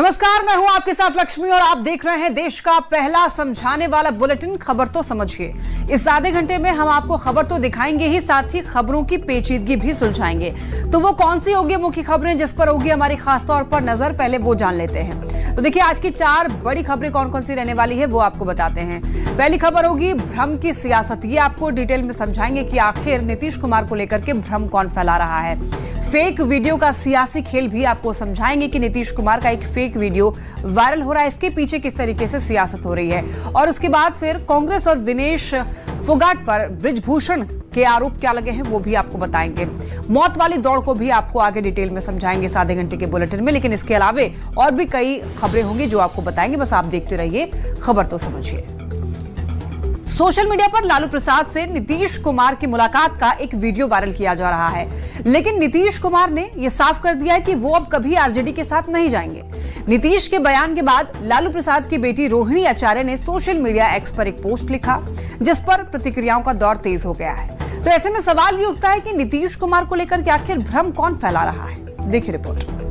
नमस्कार, मैं हूँ आपके साथ लक्ष्मी और आप देख रहे हैं देश का पहला समझाने वाला बुलेटिन, खबर तो समझिए। इस आधे घंटे में हम आपको खबर तो दिखाएँगे ही, साथ ही खबरों की पेचीदगी भी सुलझाएँगे। तो वो कौन सी होगी मुख्य खबरें जिस पर होगी हमारी खासतौर पर नज़र, पहले वो जान लेते हैं। तो देखिए, आज की चार बड़ी खबरें कौन कौन सी रहने वाली है, वो आपको बताते हैं। पहली खबर होगी, भ्रम की सियासत। ये आपको डिटेल में समझाएँगे कि आखिर नीतीश कुमार को लेकर के भ्रम कौन फैला रहा है। फेक वीडियो का सियासी खेल भी आपको समझाएँगे कि नीतीश कुमार का एक फेक वीडियो वायरल हो रहा है। इसके पीछे किस तरीके से सियासत हो रही है? और उसके बाद फिर कांग्रेस और विनेश फोगाट पर ब्रिजभूषण के आरोप क्या लगे हैं वो भी आपको बताएँगे। मौत वाली दौड़ को भी आपको आगे डिटेल में समझाएँगे इस आधे घंटे के बुलेटिन में, लेकिन इसके अलावे और भी कई खबरें होंगी जो आपको बताएँगे। बस आप देखते रहिए, खबर तो समझिए। सोशल मीडिया पर लालू प्रसाद से नीतीश कुमार की मुलाकात का एक वीडियो वायरल किया जा रहा है। लेकिन नीतीश कुमार ने यह साफ़ कर दिया है कि वो अब कभी आरजेडी के साथ नहीं जाएँगे। नीतीश के बयान के बाद लालू प्रसाद की बेटी रोहिणी आचार्य ने सोशल मीडिया एक्स पर एक पोस्ट लिखा, जिस पर प्रतिक्रियाओं का दौर तेज हो गया है। तो ऐसे में सवाल ये उठता है कि नीतीश कुमार को लेकर के आखिर भ्रम कौन फैला रहा है? देखिए रिपोर्ट।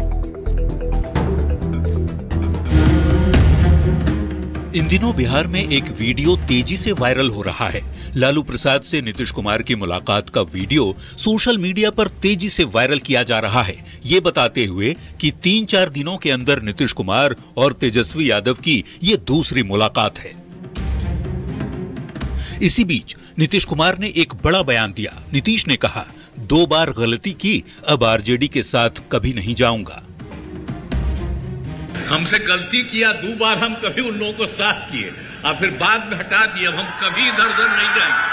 इन दिनों बिहार में एक वीडियो तेज़ी से वायरल हो रहा है। लालू प्रसाद से नीतीश कुमार की मुलाकात का वीडियो सोशल मीडिया पर तेज़ी से वायरल किया जा रहा है। ये बताते हुए कि तीन चार दिनों के अंदर नीतीश कुमार और तेजस्वी यादव की ये दूसरी मुलाकात है। इसी बीच नीतीश कुमार ने एक बड़ा बयान दिया। नीतीश ने कहा, दो बार गलती की, अब आरजेडी के साथ कभी नहीं जाऊँगा। हमसे गलती किया, दो बार हम कभी उन लोगों को साथ किए। और फिर बाद में हटा दिए हम कभी इधर उधर नहीं जाएँगे।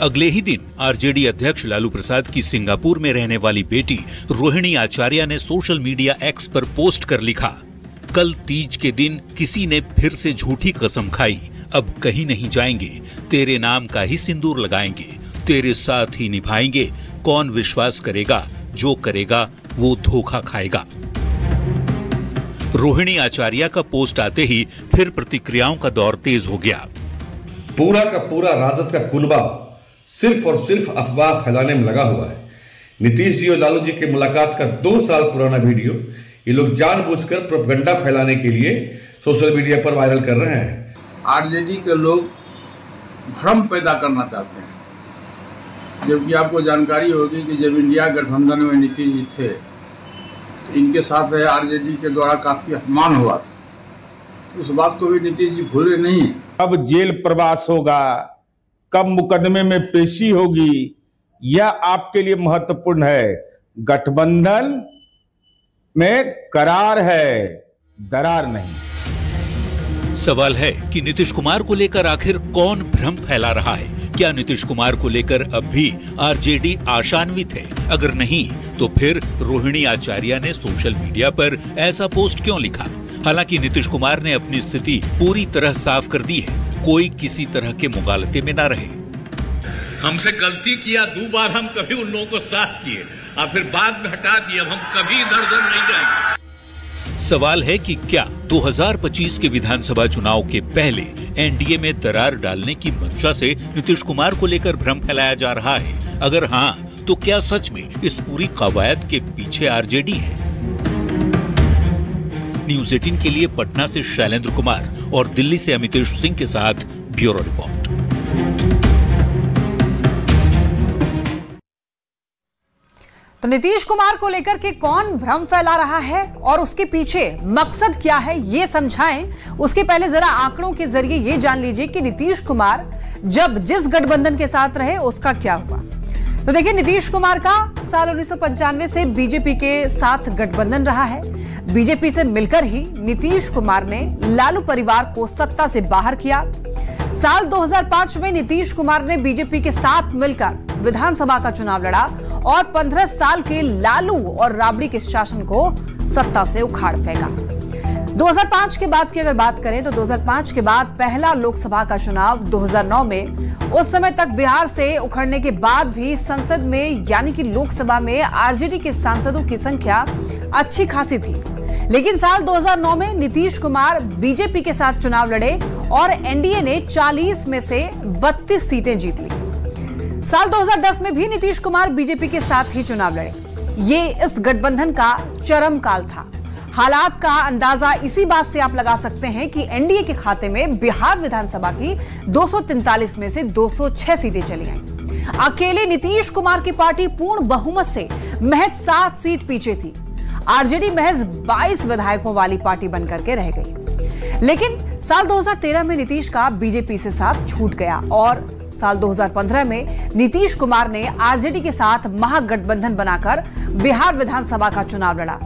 अगले ही दिन, आरजेडी अध्यक्ष लालू प्रसाद की सिंगापुर में रहने वाली बेटी रोहिणी आचार्य ने सोशल मीडिया एक्स पर पोस्ट कर लिखा, कल तीज के दिन किसी ने फिर से झूठी कसम खाई, अब कहीं नहीं जाएँगे, तेरे नाम का ही सिंदूर लगाएँगे, तेरे साथ ही निभाएँगे, कौन विश्वास करेगा, जो करेगा, वो धोखा खाएगा। रोहिणी आचार्य का पोस्ट आते ही फिर प्रतिक्रियाओं का दौर तेज हो गया। पूरा का पूरा राजद का कुनबा सिर्फ़ और सिर्फ़ अफवाह फैलाने में लगा हुआ है। नीतीश जी और लालू जी की मुलाकात का दो साल पुराना वीडियो ये लोग जानबूझकर प्रोपगंडा फैलाने के लिए सोशल मीडिया पर वायरल कर रहे हैं। आरजेडी के लोग भ्रम पैदा करना चाहते हैं। जबकि आपको जानकारी होगी कि जब इंडिया गठबंधन में नीतीश जी थे इनके साथ आरजेडी के द्वारा काफ़ी अपमान हुआ था। उस बात को भी नीतीश जी भूले नहीं। कब जेल प्रवास होगा कब मुकदमे में पेशी होगी यह आपके लिए महत्वपूर्ण है। गठबंधन में करार है दरार नहीं। सवाल है कि नीतीश कुमार को लेकर आखिर कौन भ्रम फैला रहा है? क्या नीतीश कुमार को लेकर अब भी आरजेडी आशान्वित है? अगर नहीं तो फिर रोहिणी आचार्य ने सोशल मीडिया पर ऐसा पोस्ट क्यों लिखा? हालाँकि नीतीश कुमार ने अपनी स्थिति पूरी तरह साफ़ कर दी है। कोई किसी तरह के मुगालते में ना रहे। हमसे गलती किया, दो बार हम कभी उन लोगों को साथ किए। और फिर बाद में हटा दिए, अब हम कभी इधर उधर नहीं जाएँगे। सवाल है कि क्या 2025 के विधानसभा चुनाव के पहले एनडीए में दरार डालने की मंशा से नीतीश कुमार को लेकर भ्रम फैलाया जा रहा है? अगर हाँ तो क्या सच में इस पूरी कवायद के पीछे आरजेडी है? न्यूज़ एटीन के लिए पटना से शैलेंद्र कुमार और दिल्ली से अमितेश सिंह के साथ ब्यूरो रिपोर्ट। तो नीतीश कुमार को लेकर के कौन भ्रम फैला रहा है और उसके पीछे मकसद क्या है, ये समझाएँ। उसके पहले जरा आंकड़ों के ज़रिए ये जान लीजिए कि नीतीश कुमार जब जिस गठबंधन के साथ रहे, उसका क्या हुआ। तो देखिए, नीतीश कुमार का साल उन्नीस सौ पंचानवे से बीजेपी के साथ गठबंधन रहा है। बीजेपी से मिलकर ही नीतीश कुमार ने लालू परिवार को सत्ता से बाहर किया। साल 2005 में नीतीश कुमार ने बीजेपी के साथ मिलकर विधानसभा का चुनाव लड़ा और 15 साल के लालू और राबड़ी के शासन को सत्ता से उखाड़ फेंका। 2005 के बाद की अगर बात करें तो 2005 के बाद पहला लोकसभा का चुनाव 2009 में, उस समय तक बिहार से उखड़ने के बाद भी संसद में, यानी कि लोकसभा में, आरजेडी के सांसदों की संख्या अच्छी खासी थी। लेकिन साल 2009 में नीतीश कुमार बीजेपी के साथ चुनाव लड़े और एनडीए ने 40 में से 32 सीटें जीत ली। साल 2010 में भी नीतीश कुमार बीजेपी के साथ ही चुनाव लड़े। ये इस गठबंधन का चरम काल था। हालात का अंदाज़ा इसी बात से आप लगा सकते हैं कि एनडीए के खाते में बिहार विधानसभा की 243 में से 206 सीटें चली आई। अकेले नीतीश कुमार की पार्टी पूर्ण बहुमत से महज सात सीट पीछे थी। आरजेडी महज 22 विधायकों वाली पार्टी बनकर के रह गई। लेकिन साल 2013 में नीतीश का बीजेपी से साथ छूट गया और साल 2015 में नीतीश कुमार ने आरजेडी के साथ महागठबंधन बनाकर बिहार विधानसभा का चुनाव लड़ा।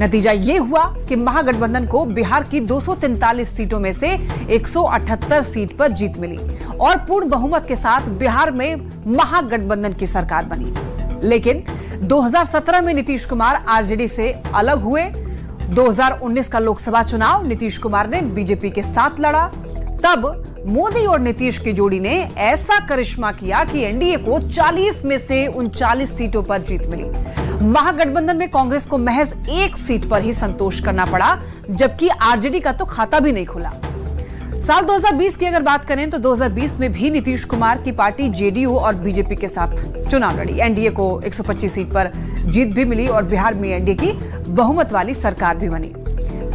नतीजा ये हुआ कि महागठबंधन को बिहार की 243 सीटों में से 178 सीट पर जीत मिली और पूर्ण बहुमत के साथ बिहार में महागठबंधन की सरकार बनी। लेकिन 2017 में नीतीश कुमार आरजेडी से अलग हुए। 2019 का लोकसभा चुनाव नीतीश कुमार ने बीजेपी के साथ लड़ा। तब मोदी और नीतीश की जोड़ी ने ऐसा करिश्मा किया कि एनडीए को 40 में से उनचालीस सीटों पर जीत मिली। महागठबंधन में कांग्रेस को महज एक सीट पर ही संतोष करना पड़ा, जबकि आरजेडी का तो खाता भी नहीं खुला। साल 2020 की अगर बात करें तो 2020 में भी नीतीश कुमार की पार्टी जेडीयू और बीजेपी के साथ चुनाव लड़ी। एनडीए को 125 सीट पर जीत भी मिली और बिहार में एनडीए की बहुमत वाली सरकार भी बनी।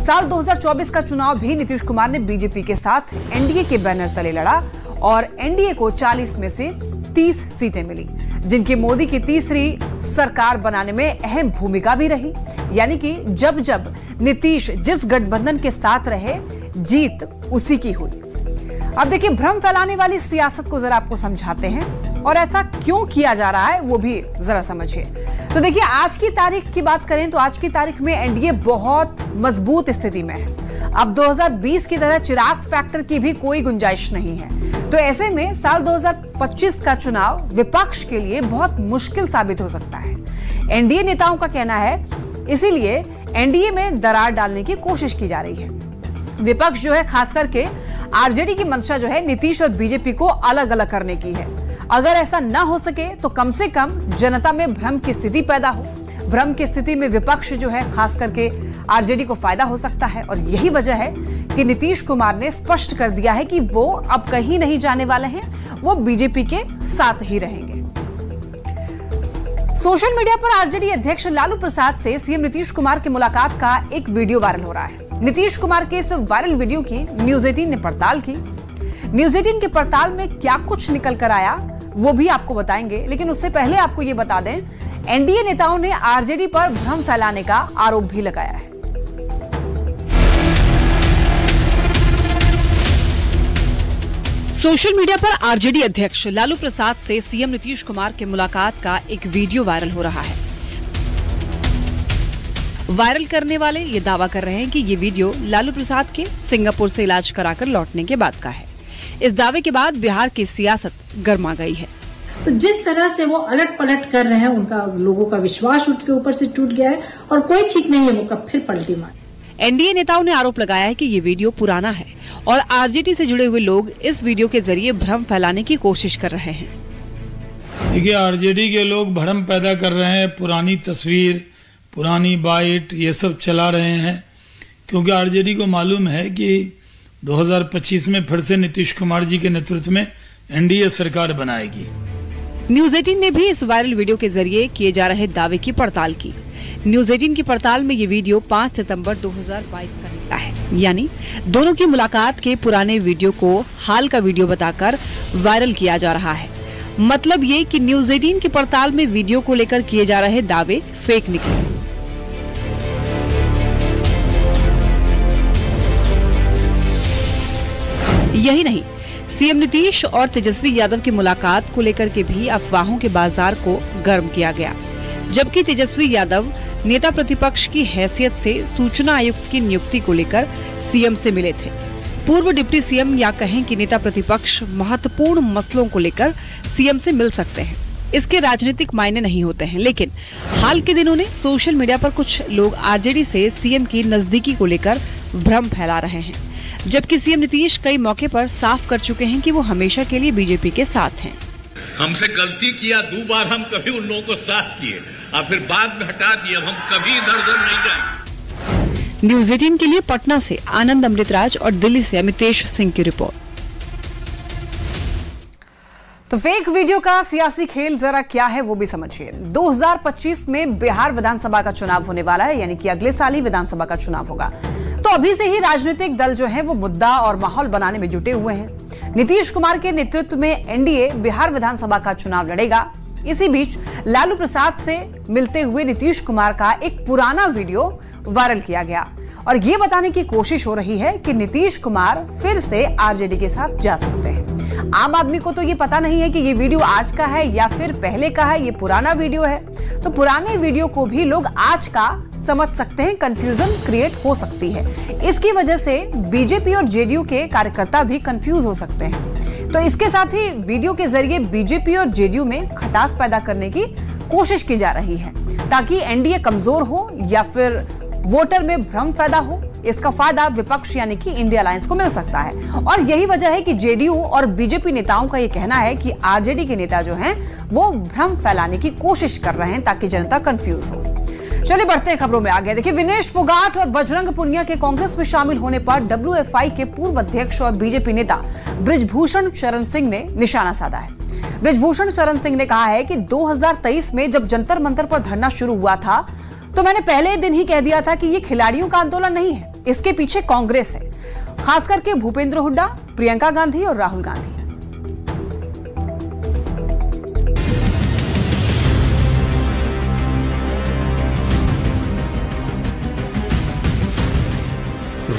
साल 2024 का चुनाव भी नीतीश कुमार ने बीजेपी के साथ एनडीए के बैनर तले लड़ा और एनडीए को 40 में से 30 सीटें मिली, जिनकी मोदी की तीसरी सरकार बनाने में अहम भूमिका भी रही। यानी कि जब जब नीतीश जिस गठबंधन के साथ रहे, जीत उसी की हुई। अब देखिए, भ्रम फैलाने वाली सियासत को जरा आपको समझाते हैं। और ऐसा क्यों किया जा रहा है, वो भी जरा समझिए। तो देखिए, आज की तारीख की बात करें तो आज की तारीख में एनडीए बहुत मज़बूत स्थिति में है। अब 2020 की तरह चिराग फैक्टर की भी कोई गुंजाइश नहीं है। तो ऐसे में साल 2025 का चुनाव विपक्ष के लिए बहुत मुश्किल साबित हो सकता है। एनडीए नेताओं का कहना है, इसीलिए एनडीए में दरार डालने की कोशिश की जा रही है। विपक्ष जो है खास करके आरजेडी की मंशा जो है, नीतीश और बीजेपी को अलग अलग करने की है। अगर ऐसा ना हो सके तो कम से कम जनता में भ्रम की स्थिति पैदा हो। भ्रम की स्थिति में विपक्ष जो है, खास करके आरजेडी को फ़ायदा हो सकता है और यही वजह है कि नीतीश कुमार ने स्पष्ट कर दिया है कि वो अब कहीं नहीं जाने वाले हैं, वो बीजेपी के साथ ही रहेंगे। सोशल मीडिया पर आरजेडी अध्यक्ष लालू प्रसाद से सीएम नीतीश कुमार की मुलाकात का एक वीडियो वायरल हो रहा है। नीतीश कुमार के इस वायरल वीडियो की न्यूज़ एटीन ने पड़ताल की। न्यूज़ एटीन की पड़ताल में क्या कुछ निकल कर आया वो भी आपको बताएँगे, लेकिन उससे पहले आपको ये बता दें, एनडीए नेताओं ने आरजेडी पर भ्रम फैलाने का आरोप भी लगाया है। सोशल मीडिया पर आरजेडी अध्यक्ष लालू प्रसाद से सीएम नीतीश कुमार के मुलाकात का एक वीडियो वायरल हो रहा है। वायरल करने वाले ये दावा कर रहे हैं कि ये वीडियो लालू प्रसाद के सिंगापुर से इलाज कराकर लौटने के बाद का है। इस दावे के बाद बिहार की सियासत गर्मा गई है। तो जिस तरह से वो अलट पलट कर रहे हैं उनका लोगों का विश्वास उनके ऊपर से टूट गया है और कोई ठीक नहीं है वो कब फिर पलटी मार। एनडीए नेताओं ने आरोप लगाया है कि ये वीडियो पुराना है और आरजेडी से जुड़े हुए लोग इस वीडियो के ज़रिए भ्रम फैलाने की कोशिश कर रहे हैं। देखिए आरजेडी के लोग भ्रम पैदा कर रहे हैं पुरानी तस्वीर पुरानी बाइट ये सब चला रहे हैं क्योंकि आरजेडी को मालूम है कि 2025 में फिर से नीतीश कुमार जी के नेतृत्व में एनडीए सरकार बनाएगी। न्यूज़ एटीन ने भी इस वायरल वीडियो के ज़रिए किए जा रहे दावे की पड़ताल की। न्यूज़ एटीन की पड़ताल में ये वीडियो 5 सितंबर 2022 का निकला है। यानी, दोनों की मुलाकात के पुराने वीडियो को हाल का वीडियो बताकर वायरल किया जा रहा है। मतलब ये कि न्यूज़ एटीन की पड़ताल में वीडियो को लेकर किए जा रहे दावे फेक निकले। यही नहीं, सीएम नीतीश और तेजस्वी यादव की मुलाकात को लेकर के भी अफवाहों के बाज़ार को गर्म किया गया। जबकि तेजस्वी यादव नेता प्रतिपक्ष की हैसियत से सूचना आयुक्त की नियुक्ति को लेकर सीएम से मिले थे। पूर्व डिप्टी सीएम या कहें कि नेता प्रतिपक्ष महत्वपूर्ण मसलों को लेकर सीएम से मिल सकते हैं। इसके राजनीतिक मायने नहीं होते हैं, लेकिन हाल के दिनों ने सोशल मीडिया पर कुछ लोग आरजेडी से सीएम की नजदीकी को लेकर भ्रम फैला रहे हैं। जबकि सीएम नीतीश कई मौके पर साफ़ कर चुके हैं कि वो हमेशा के लिए बीजेपी के साथ हैं। हमसे गलती किया दो बार हम कभी उन लोगों को साथ किए और फिर बाद में हटा दिए हम कभी इधर उधर नहीं जाए न्यूज़ एटीन के लिए पटना से आनंद अमृतराज और दिल्ली से अमितेश सिंह की रिपोर्ट। तो फेक वीडियो का सियासी खेल जरा क्या है वो भी समझिए। 2025 में बिहार विधानसभा का चुनाव होने वाला है, यानी कि अगले साल ही विधानसभा का चुनाव होगा। तो अभी से ही राजनीतिक दल जो है वो मुद्दा और माहौल बनाने में जुटे हुए हैं। नीतीश कुमार के नेतृत्व में एनडीए बिहार विधानसभा का चुनाव लड़ेगा। इसी बीच लालू प्रसाद से मिलते हुए नीतीश कुमार का एक पुराना वीडियो वायरल किया गया। और ये बताने की कोशिश हो रही है कि नीतीश कुमार फिर से आरजेडी के साथ जा सकते हैं। आम आदमी को तो ये पता नहीं है कि ये वीडियो आज का है या फिर पहले का है, ये पुराना वीडियो है। तो पुराने वीडियो को भी लोग आज का समझ सकते हैं कंफ्यूजन क्रिएट हो सकती है। इसकी वजह से बीजेपी और जेडीयू के कार्यकर्ता भी कंफ्यूज हो सकते हैं। तो इसके साथ ही वीडियो के ज़रिए बीजेपी और जेडीयू में खटास पैदा करने की कोशिश की जा रही है, ताकि एनडीए कमज़ोर हो या फिर वोटर में भ्रम पैदा हो, इसका फ़ायदा विपक्ष यानी कि इंडिया अलायंस को मिल सकता है। और यही वजह है कि जेडीयू और बीजेपी नेताओं का यह कहना है कि आरजेडी के नेता जो हैं, वो भ्रम फैलाने की कोशिश कर रहे हैं ताकि जनता कंफ्यूज हो। चलिए, बढ़ते हैं खबरों में आगे। देखिए, विनेश फोगाट और बजरंग पुनिया के कांग्रेस में शामिल होने पर डब्ल्यूएफआई के पूर्व अध्यक्ष और बीजेपी नेता ब्रिजभूषण शरण सिंह ने निशाना साधा है। ब्रिजभूषण शरण सिंह ने कहा है कि 2023 में जब जंतर मंतर पर धरना शुरू हुआ था तो मैंने पहले दिन ही कह दिया था कि ये खिलाड़ियों का आंदोलन नहीं है। इसके पीछे कांग्रेस है। खास करके भूपेंद्र हुड्डा, प्रियंका गांधी और राहुल गांधी।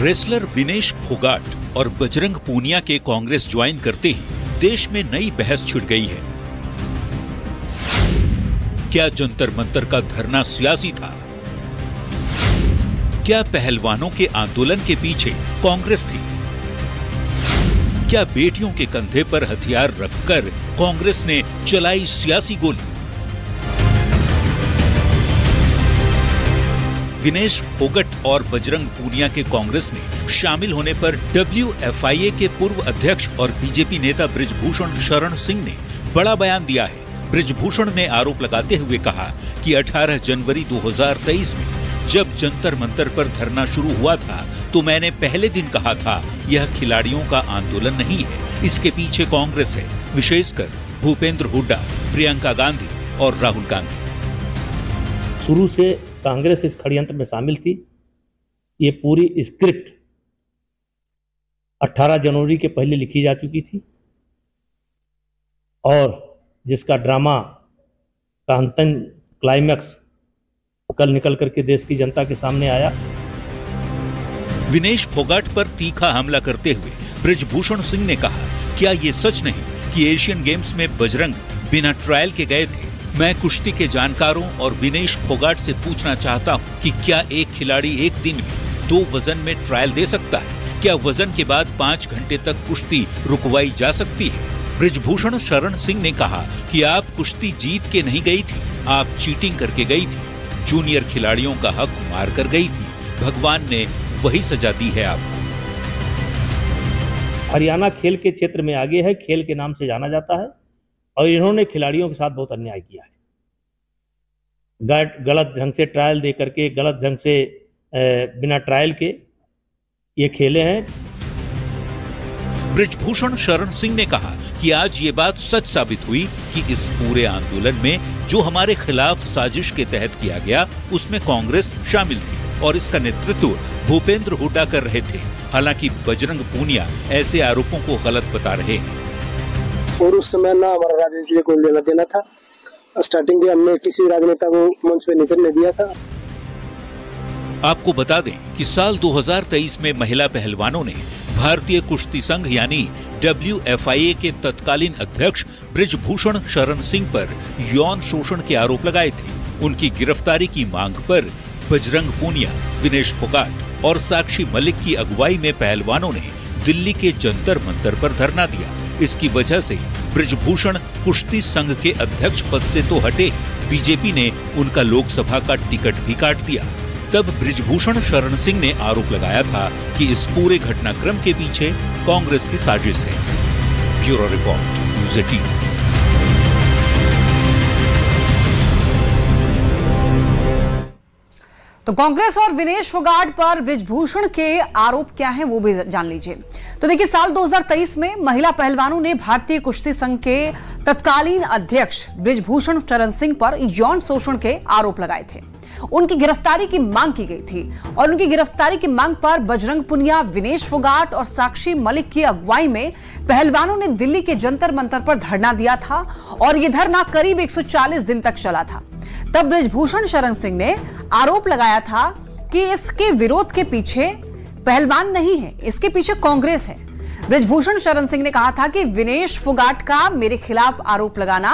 रेसलर विनेश फोगाट और बजरंग पूनिया के कांग्रेस ज्वाइन करते ही देश में नई बहस छिड़ गई है। क्या जंतर मंतर का धरना सियासी था? क्या पहलवानों के आंदोलन के पीछे कांग्रेस थी? क्या बेटियों के कंधे पर हथियार रखकर कांग्रेस ने चलाई सियासी गोली? विनेश फोगट और बजरंग पूनिया के कांग्रेस में शामिल होने पर डब्ल्यू के पूर्व अध्यक्ष और बीजेपी नेता ब्रिजभूषण शरण सिंह ने बड़ा बयान दिया है। ब्रिजभूषण ने आरोप लगाते हुए कहा कि 18 जनवरी 2023 में जब जंतर मंतर पर धरना शुरू हुआ था तो मैंने पहले दिन कहा था, यह खिलाड़ियों का आंदोलन नहीं है। इसके पीछे कांग्रेस है, विशेषकर भूपेंद्र हुड्डा, प्रियंका गांधी और राहुल गांधी। शुरू से कांग्रेस इस षडयंत्र में शामिल थी। ये पूरी स्क्रिप्ट 18 जनवरी के पहले लिखी जा चुकी थी। और जिसका ड्रामा का अंतिम क्लाइमैक्स कल निकल करके देश की जनता के सामने आया। विनेश फोगाट पर तीखा हमला करते हुए ब्रिजभूषण सिंह ने कहा, क्या ये सच नहीं कि एशियन गेम्स में बजरंग बिना ट्रायल के गए थे? मैं कुश्ती के जानकारों और विनेश फोगाट से पूछना चाहता हूँ कि क्या एक खिलाड़ी एक दिन में दो वज़न में ट्रायल दे सकता है? क्या वज़न के बाद पाँच घंटे तक कुश्ती रुकवाई जा सकती है? ब्रिजभूषण शरण सिंह ने कहा कि आप कुश्ती जीत के नहीं गई थी, आप चीटिंग करके गई थी। जूनियर खिलाड़ियों का हक मार कर गई थी। भगवान ने वही सजा दी है आपको। हरियाणा खेल के क्षेत्र में आगे है, खेल के नाम से जाना जाता है और इन्होंने खिलाड़ियों के साथ बहुत अन्याय किया है। गलत ढंग से ट्रायल दे करके गलत ढंग से बिना ट्रायल के ये खेले हैं। ब्रिजभूषण शरण सिंह ने कहा कि आज ये बात सच साबित हुई कि इस पूरे आंदोलन में जो हमारे खिलाफ साजिश के तहत किया गया उसमें कांग्रेस शामिल थी और इसका नेतृत्व भूपेंद्र हुड्डा कर रहे थे। हालाँकि बजरंग पूनिया ऐसे आरोपों को गलत बता रहे हैं। और उस समय ना हमारा राजनीति से कोई लेना देना था। स्टार्टिंग हमने किसी राजनेता को मंच पे नहीं दिया था। आपको बता दें कि साल 2023 में महिला पहलवानों ने भारतीय कुश्ती संघ, यानी डब्ल्यूएफआईए के तत्कालीन अध्यक्ष ब्रिजभूषण शरण सिंह पर यौन शोषण के आरोप लगाए थे। उनकी गिरफ्तारी की मांग पर बजरंग पूनिया, दिनेश फोगाट और साक्षी मलिक की अगुवाई में पहलवानों ने दिल्ली के जंतर मंतर पर धरना दिया। इसकी वजह से ब्रिजभूषण कुश्ती संघ के अध्यक्ष पद से तो हटे बीजेपी ने उनका लोकसभा का टिकट भी काट दिया। तब ब्रिजभूषण शरण सिंह ने आरोप लगाया था कि इस पूरे घटनाक्रम के पीछे कांग्रेस की साजिश है। Bureau report, news eighteen. तो कांग्रेस और विनेश फोगाट पर ब्रिजभूषण के आरोप क्या हैं वो भी जान लीजिए। तो देखिए, साल 2023 में महिला पहलवानों ने भारतीय कुश्ती संघ के तत्कालीन अध्यक्ष ब्रिजभूषण चरण सिंह पर यौन शोषण के आरोप लगाए थे। उनकी गिरफ्तारी की मांग की गई थी और उनकी गिरफ्तारी की मांग पर बजरंग पुनिया, विनेश फोगाट और साक्षी मलिक की अगुवाई में पहलवानों ने दिल्ली के जंतर मंतर पर धरना दिया था और यह धरना करीब 140 दिन तक चला था। तब ब्रजभूषण शरण सिंह ने आरोप लगाया था कि इसके विरोध के पीछे पहलवान नहीं है, इसके पीछे कांग्रेस है। ब्रजभूषण शरण सिंह ने कहा था कि विनेश फुगाट का मेरे खिलाफ आरोप लगाना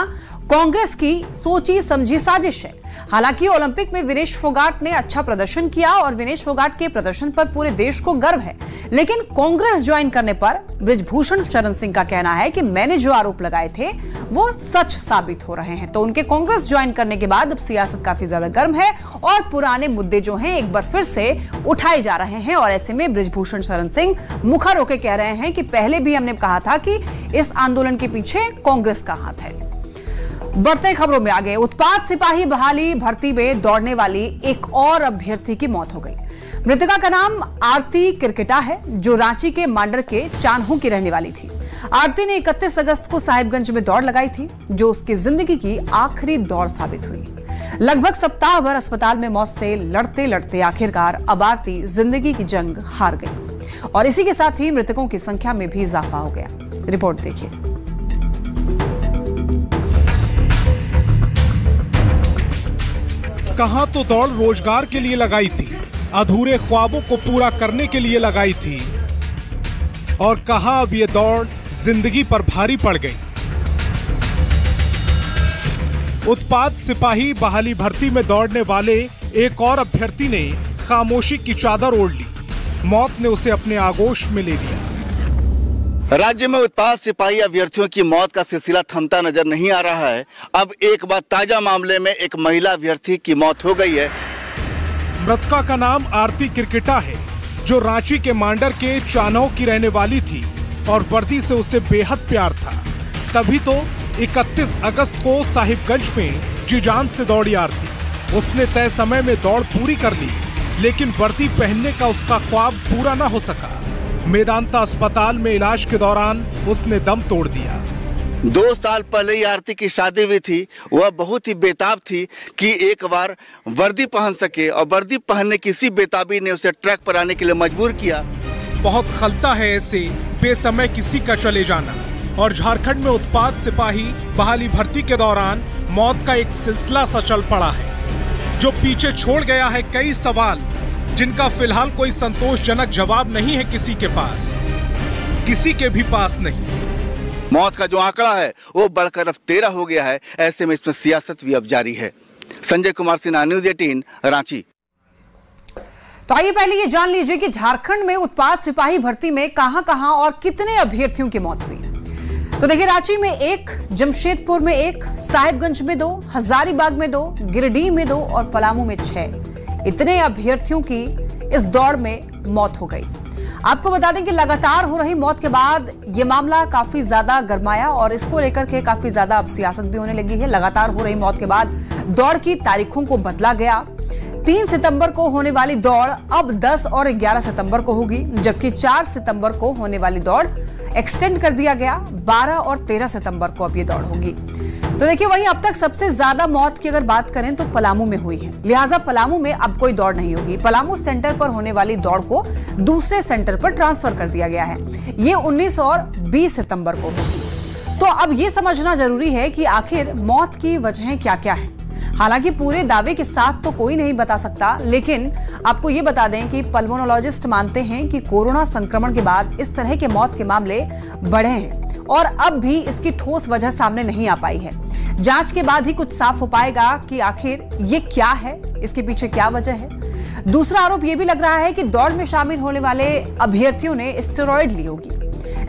कांग्रेस की सोची समझी साजिश है। हालाँकि ओलंपिक में विनेश फोगाट ने अच्छा प्रदर्शन किया और विनेश फोगाट के प्रदर्शन पर पूरे देश को गर्व है। लेकिन कांग्रेस ज्वाइन करने पर ब्रिजभूषण शरण सिंह का कहना है कि मैंने जो आरोप लगाए थे, वो सच साबित हो रहे हैं। तो उनके कांग्रेस ज्वाइन करने के बाद अब सियासत काफ़ी ज़्यादा गर्म है और पुराने मुद्दे जो हैं, एक बार फिर से उठाए जा रहे हैं और ऐसे में ब्रिजभूषण शरण सिंह मुखर होकर कह रहे हैं कि पहले भी हमने कहा था कि इस आंदोलन के पीछे कांग्रेस का हाथ है। बढ़ते खबरों में आगे। उत्पाद सिपाही बहाली भर्ती में दौड़ने वाली एक और अभ्यर्थी की मौत हो गई। मृतका का नाम आरती क्रिकेटा है, जो रांची के मांडर के चान्हो की रहने वाली थी। आरती ने 31 अगस्त को साहिबगंज में दौड़ लगाई थी, जो उसकी ज़िंदगी की आखिरी दौड़ साबित हुई। लगभग सप्ताह भर अस्पताल में मौत से लड़ते लड़ते आखिरकार अब आरती ज़िंदगी की जंग हार गई। और इसी के साथ ही मृतकों की संख्या में भी इजाफा हो गया। रिपोर्ट देखिए। कहा तो दौड़ रोज़गार के लिए लगाई थी। अधूरे ख्वाबों को पूरा करने के लिए लगाई थी। और कहा अब ये दौड़ ज़िंदगी पर भारी पड़ गई। उत्पाद, सिपाही, बहाली भर्ती में दौड़ने वाले एक और अभ्यर्थी ने खामोशी की चादर ओढ़ ली। मौत ने उसे अपने आगोश में ले लिया। राज्य में उत्पाद सिपाही अभ्यर्थियों की मौत का सिलसिला थमता नज़र नहीं आ रहा है। अब एक बार ताज़ा मामले में एक महिला अभ्यर्थी की मौत हो गई है। मृतका का नाम आरती क्रिकेटा है, जो रांची के मांडर के चानौ की रहने वाली थी और वर्दी से उसे बेहद प्यार था। तभी तो 31 अगस्त को साहिबगंज में जीजान से दौड़ी आरती। उसने तय समय में दौड़ पूरी कर ली, लेकिन वर्दी पहनने का उसका ख्वाब पूरा न हो सका। मेदांता अस्पताल में इलाज के दौरान उसने दम तोड़ दिया। दो साल पहले ही आरती की शादी हुई थी। वह बहुत ही बेताब थी कि एक बार वर्दी पहन सके और वर्दी पहनने किसी बेताबी ने उसे ट्रैक पर आने के लिए मजबूर किया। बहुत खलता है ऐसे बेसमय किसी का चले जाना। और झारखंड में उत्पाद सिपाही बहाली भर्ती के दौरान मौत का एक सिलसिला सा चल पड़ा है जो पीछे छोड़ गया है कई सवाल। जिनका फ़िलहाल कोई संतोषजनक जवाब नहीं है किसी के पास। किसी के भी पास नहीं। मौत का जो आंकड़ा है वो बढ़कर अब तेरह हो गया है ऐसे में इसमें सियासत भी अब जारी है। Sanjay Kumar Sinha news eighteen Ranchi. तो आइए पहले ये जान लीजिए कि झारखंड में उत्पाद सिपाही भर्ती में कहाँ कहाँ और कितने अभ्यर्थियों की मौत हुई। तो देखिए रांची में एक जमशेदपुर में एक साहिबगंज में दो हजारीबाग में दो गिरिडीह में दो और पलामू में छह। इतने अभ्यर्थियों की इस दौड़ में मौत हो गई। आपको बता दें कि लगातार हो रही मौत के बाद ये मामला काफ़ी ज़्यादा गरमाया और इसको लेकर के काफ़ी ज़्यादा अब सियासत भी होने लगी है। लगातार हो रही मौत के बाद दौड़ की तारीखों को बदला गया। तीन सितंबर को होने वाली दौड़ अब 10 और 11 सितंबर को होगी, जबकि 4 सितंबर को होने वाली दौड़ एक्सटेंड कर दिया गया 12 और 13 सितंबर को अब ये दौड़ होगी। तो देखिए, वहीं अब तक सबसे ज़्यादा मौत की अगर बात करें तो पलामू में हुई है। लिहाजा पलामू में अब कोई दौड़ नहीं होगी। पलामू सेंटर पर होने वाली दौड़ को दूसरे सेंटर पर ट्रांसफ़र कर दिया गया है। ये 19 और 20 सितंबर को होगी। तो अब ये समझना ज़रूरी है कि आखिर मौत की वजह क्या क्या है। हालाँकि पूरे दावे के साथ तो कोई नहीं बता सकता, लेकिन आपको ये बता दें कि पल्मोनोलॉजिस्ट मानते हैं कि कोरोना संक्रमण के बाद इस तरह के मौत के मामले बढ़े हैं और अब भी इसकी ठोस वजह सामने नहीं आ पाई है। जाँच के बाद ही कुछ साफ़ हो पाएगा कि आखिर ये क्या है, इसके पीछे क्या वजह है। दूसरा आरोप यह भी लग रहा है कि दौड़ में शामिल होने वाले अभ्यर्थियों ने स्टेरॉयड ली होगी,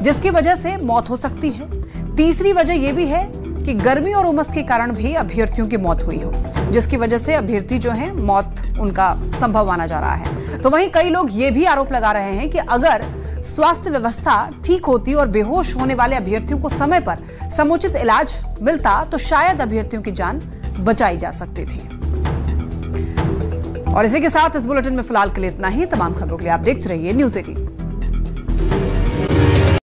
जिसकी वजह से मौत हो सकती है। तीसरी वजह यह भी है कि गर्मी और उमस के कारण भी अभ्यर्थियों की मौत हुई हो, जिसकी वजह से अभ्यर्थी जो है, मौत उनका संभव माना जा रहा है। तो वहीं कई लोग ये भी आरोप लगा रहे हैं कि अगर स्वास्थ्य व्यवस्था ठीक होती और बेहोश होने वाले अभ्यर्थियों को समय पर समुचित इलाज मिलता तो शायद अभ्यर्थियों की जान बचाई जा सकती थी। और इसी के साथ इस बुलेटिन में फ़िलहाल के लिए इतना ही। तमाम खबरों के लिए आप देखते रहिए न्यूज़ एटीन।